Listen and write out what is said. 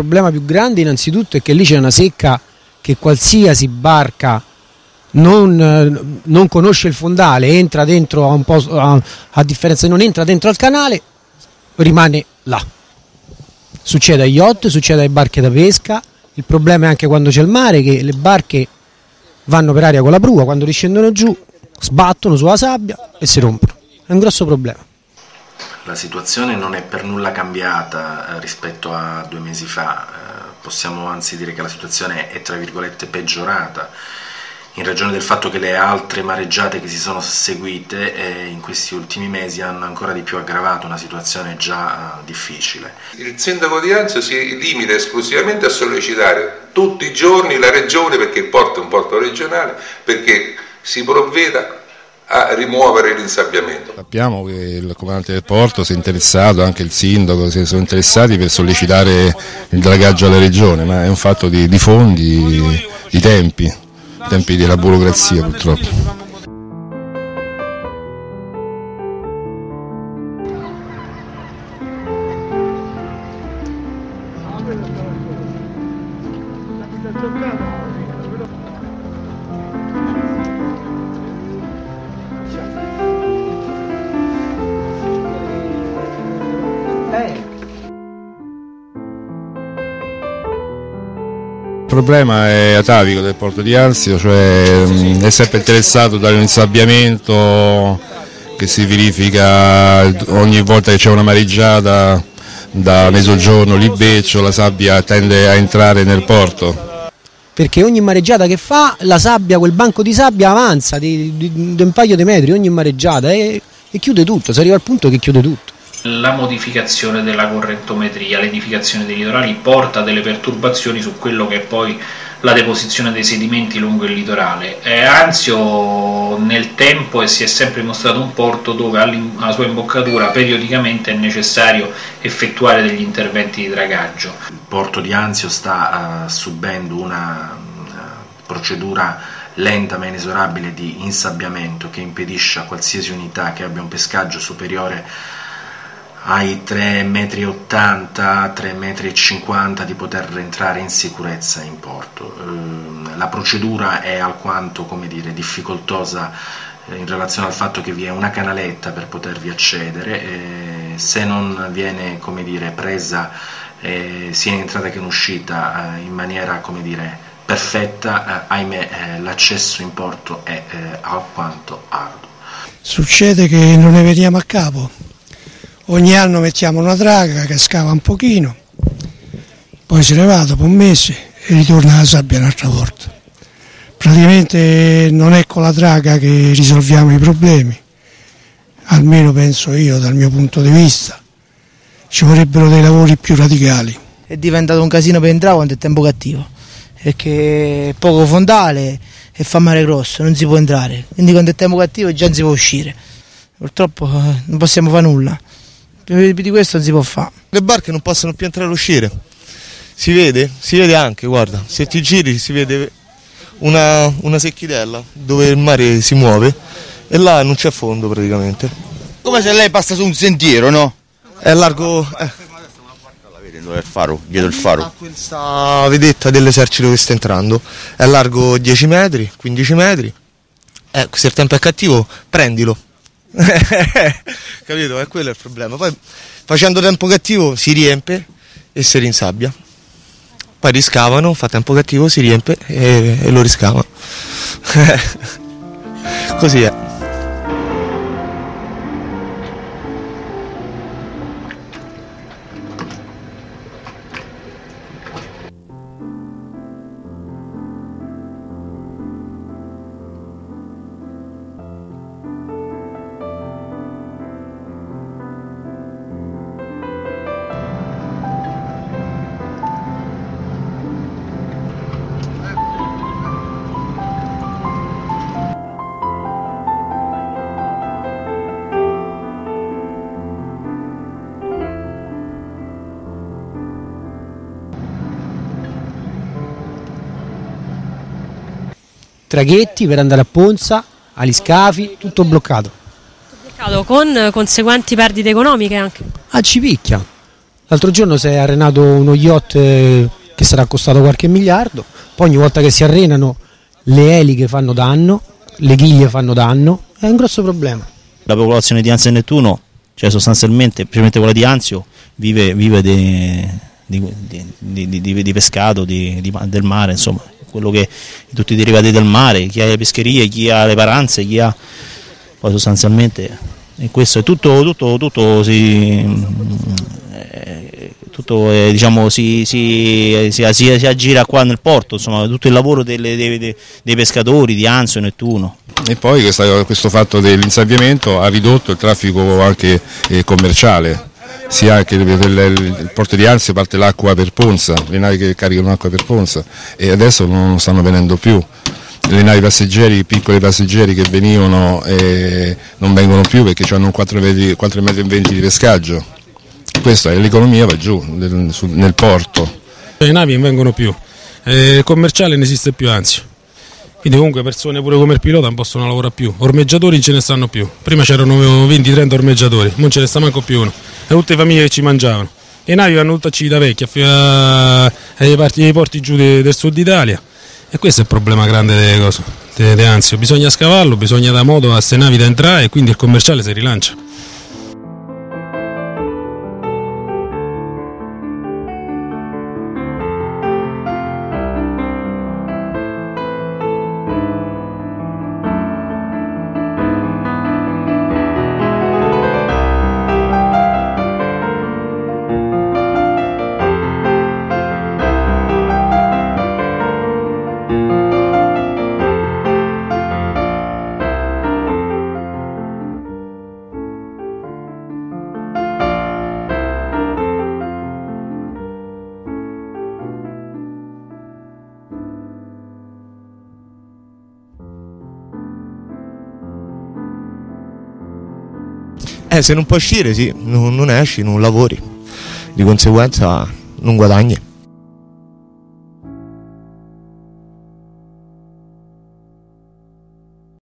problema più grande innanzitutto è che lì c'è una secca che qualsiasi barca non, non conosce il fondale, entra dentro a, un po', a, a differenza non entra dentro al canale, rimane là. Succede agli yacht, succede alle barche da pesca, il problema è anche quando c'è il mare che le barche vanno per aria con la prua, quando riscendono giù sbattono sulla sabbia e si rompono. È un grosso problema. La situazione non è per nulla cambiata eh, rispetto a due mesi fa, eh, possiamo anzi dire che la situazione è tra virgolette peggiorata in ragione del fatto che le altre mareggiate che si sono seguite eh, in questi ultimi mesi hanno ancora di più aggravato una situazione già difficile. Il sindaco di Anzio si limita esclusivamente a sollecitare tutti i giorni la regione, perché il porto è un porto regionale, perché si provveda a rimuovere l'insabbiamento. Sappiamo che il comandante del porto si è interessato, anche il sindaco si sono interessati per sollecitare il dragaggio alla regione, ma è un fatto di, di fondi, di tempi tempi della burocrazia purtroppo. Problema è atavico del porto di Anzio, cioè è sempre interessato dall'insabbiamento che si verifica ogni volta che c'è una mareggiata da mezzogiorno, Libeccio, la sabbia tende a entrare nel porto. Perché ogni mareggiata che fa, la sabbia, quel banco di sabbia avanza di, di, di un paio di metri, ogni mareggiata e, e chiude tutto, si arriva al punto che chiude tutto la modificazione della correntometria, l'edificazione dei litorali porta delle perturbazioni su quello che è poi la deposizione dei sedimenti lungo il litorale. Anzio nel tempo si è sempre mostrato un porto dove alla sua imboccatura periodicamente è necessario effettuare degli interventi di dragaggio. Il porto di Anzio sta uh, subendo una uh, procedura lenta ma inesorabile di insabbiamento che impedisce a qualsiasi unità che abbia un pescaggio superiore ai 3,80 m, 3,50 m di poter entrare in sicurezza in porto. Ehm, la procedura è alquanto dire, difficoltosa eh, in relazione al fatto che vi è una canaletta per potervi accedere, se non viene dire, presa eh, sia in entrata che in uscita eh, in maniera dire, perfetta, ahimè l'accesso in porto è alquanto arduo. Succede che non ne veniamo a capo ogni anno mettiamo una draga che scava un pochino, poi se ne va dopo un mese e ritorna la sabbia un'altra volta. Praticamente non è con la draga che risolviamo i problemi, almeno penso io dal mio punto di vista, ci vorrebbero dei lavori più radicali. È diventato un casino per entrare quando è tempo cattivo, perché è poco fondale e fa mare grosso, non si può entrare, quindi quando è tempo cattivo già non si può uscire. Purtroppo eh, non possiamo fare nulla di questo non si può fare. Le barche non possono più entrare e uscire. Si vede? Si vede anche, guarda, se ti giri si vede una, una secchitella dove il mare si muove e là non c'è fondo praticamente. Come se lei passa su un sentiero, no? È largo... Eh. Dove è il faro? Dietro il faro? Questa vedetta dell'esercito che sta entrando. È largo 10 metri, 15 metri. Eh, se il tempo è cattivo, prendilo Capito? È quello il problema. Poi facendo tempo cattivo si riempie e si rinsabbia. Poi riscavano, fa tempo cattivo, si riempie e, e lo riscava. Così è. Traghetti per andare a Ponza, agli scafi, tutto bloccato. Tutto bloccato con conseguenti perdite economiche anche. Ah, ci picchia. L'altro giorno si è arenato uno yacht eh, che sarà costato qualche miliardo, poi ogni volta che si arenano le eliche fanno danno, le ghiglie fanno danno, è un grosso problema. La popolazione di Anzio e Nettuno, cioè sostanzialmente, specialmente quella di Anzio, vive, vive di, di, di, di, pescato, del mare, insomma, quello che tutti i derivati del mare, chi ha le pescherie, chi ha le paranze, chi ha poi sostanzialmente e questo è tutto, tutto, tutto si, eh, tutto, eh, diciamo, si, si, si, aggira qua nel porto, insomma, tutto il lavoro delle, dei, dei, pescatori di Anzio e Nettuno. E poi questa, questo fatto dell'insabbiamento ha ridotto il traffico anche eh, commerciale, sia che il, porto di Anzio parte l'acqua per Ponza, le navi che caricano l'acqua per Ponza e adesso non stanno venendo più le navi passeggeri, i piccoli passeggeri che venivano eh, non vengono più perché hanno 4,20 metri di pescaggio. Questa è l'economia va giù nel, nel, porto. Le navi non vengono più, eh, il commerciale non esiste più anzi. Quindi comunque persone pure come il pilota non possono lavorare più, ormeggiatori ce ne stanno più. Prima c'erano 20-30 ormeggiatori, non ce ne sta manco più uno. E tutte le famiglie che ci mangiavano. Le navi vanno tutte a Civitavecchia, ai porti giù del sud Italia e questo è il problema grande delle cose, delle Anzio. Bisogna scavallo, bisogna dare modo a queste navi da entrare e quindi il commerciale si rilancia. Eh, se non puoi uscire, sì, non, non esci, non lavori, di conseguenza non guadagni.